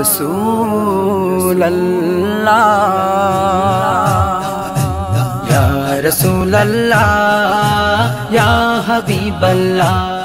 رسول اللہ یا رسول اللہ یا حبیب اللہ